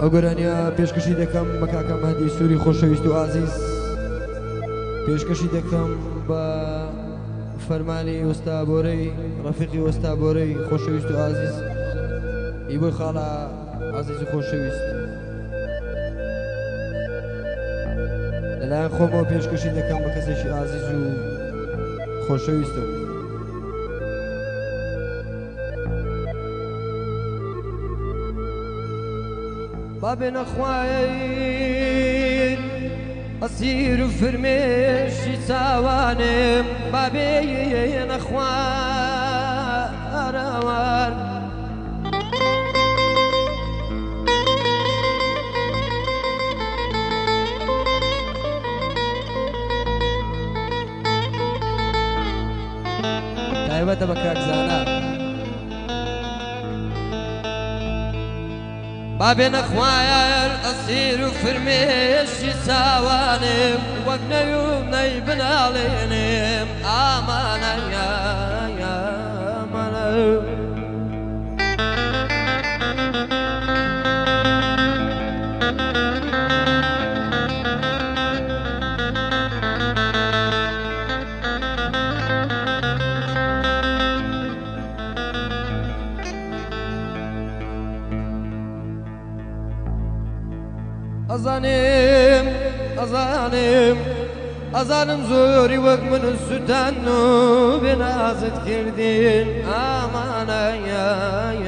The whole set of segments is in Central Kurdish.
ئەو گۆرانیا پێشکەشی دەکەم بە کاکە مادی سووری خۆشەویست و ئازیز پێشکەشی دەکەم بە فەرمانی وەستابۆرەی ڕەفیقی وەستابۆرەی خۆشەویست و ئازیز ئی بۆی خاڵە ئازیز و خۆشەویست لەلایەن خۆمەوە پێشکەشی دەکەم بە کەسێکی ئازیز و خۆشەویستە بوو بابێنە خوایە ئەسیر و فرمێشی چاوانم بابێ نەخواوان. تایبەتە بە کاکزانە. بابێنە خوایان ئەسیر و فرمێشی ساوانم وەک نەوی نەی بناڵێنم ئامانەیان Azanım, azanım Azanım zori vakmın üstüden Ben azet girdin aman ay ay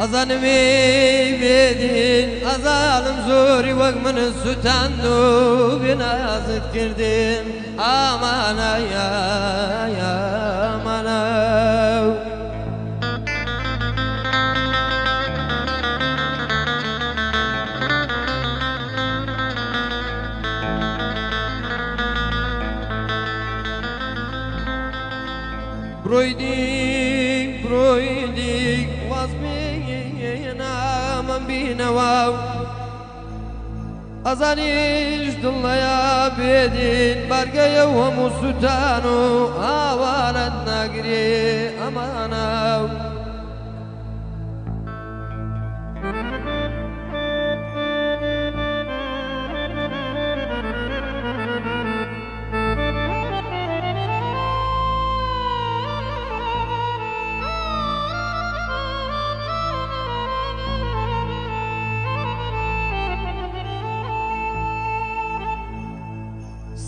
Azanı bedin azalım zuri vakmını sütandu bin azıt girdim aman ya ya aman ay Broydim الإمام أزانيش دليا بيدين برقيا ومسوتانو أوالا نقري أماناو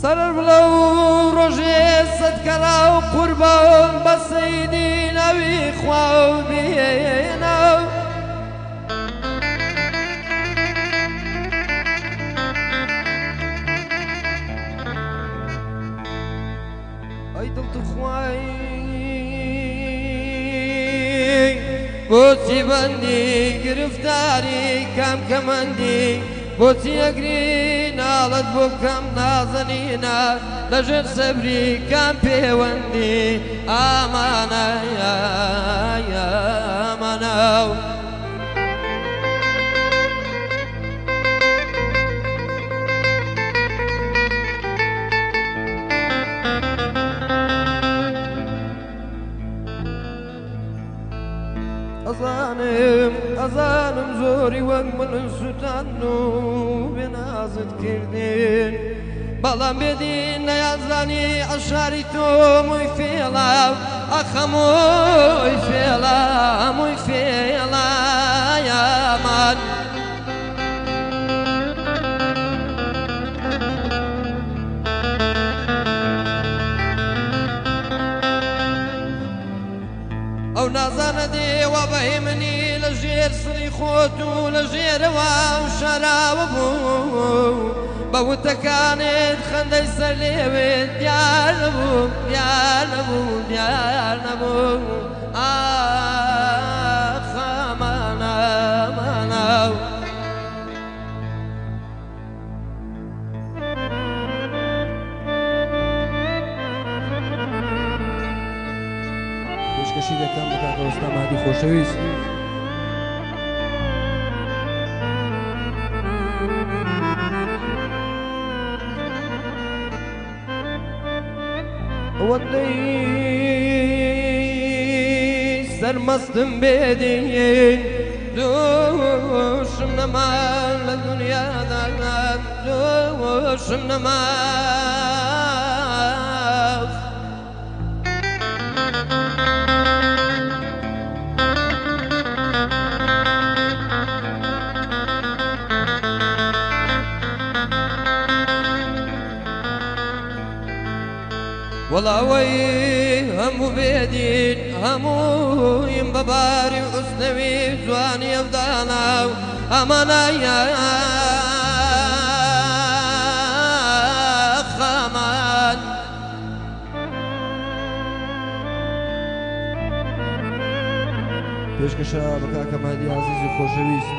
سرم لەو ڕۆژێ سەدکەلا و قوربەوم بە سەیدی نەوی خوا و بێنەوە ئەی دڵت خوای بۆچی بەندی گرفتاری کام کەمەندی بۆچی ئەگری خەیاڵت بۆ بکەم نازەنینە لەژێر سەبری کام پەیوەندی ئامانەمانەو. ئەزانم ئەزانم زۆری وەک من سووتان و بنا کردین بەڵام بێدین نەیازانی ئەشاری تۆمووی فێڵا ئەخەمۆی فێڵا هەمووی فێڵا یامان. ئەو نازانە دێوە بەهێ منی لە ژێر سری خۆت و لە ژێرەوە و شەراوە بوو بەوتەکانت خەندەی سەر لێوێت دیار نەبوو دیار نەبوو دیار نەبوو ئا خوشی دکم بکن درست نمدی خوشویست ودی سرمستم بدین دوشم نمال دنیا دنیا دوشم نمال وڵاوەی هەموو بێدین هەموویم بەباری حستنەوی جوانی ئەودانا و ئەمانایە خامان پێشکەشە بە کاکەمادی عزیزی خۆشەویست.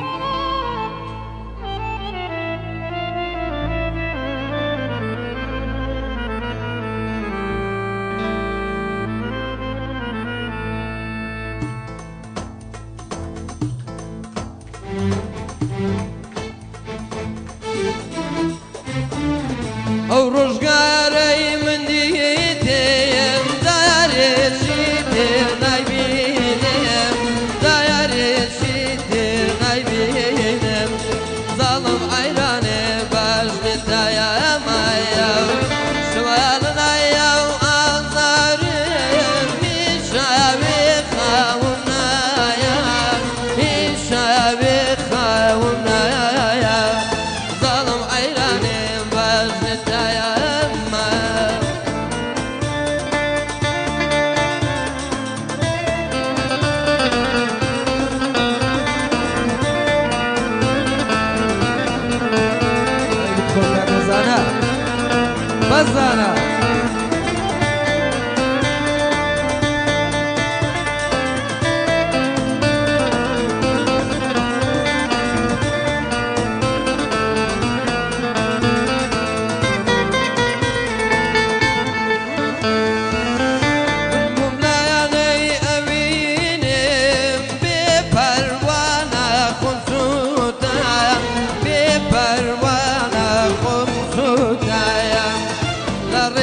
Rojgar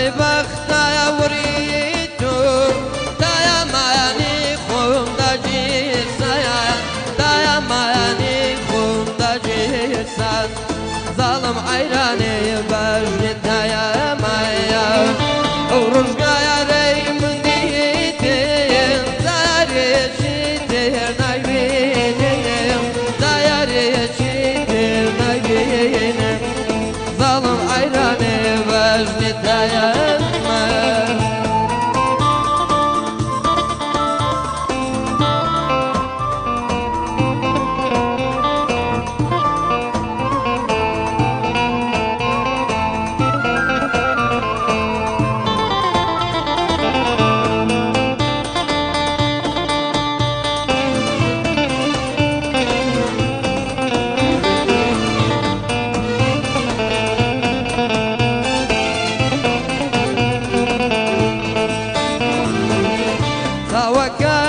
بخت God.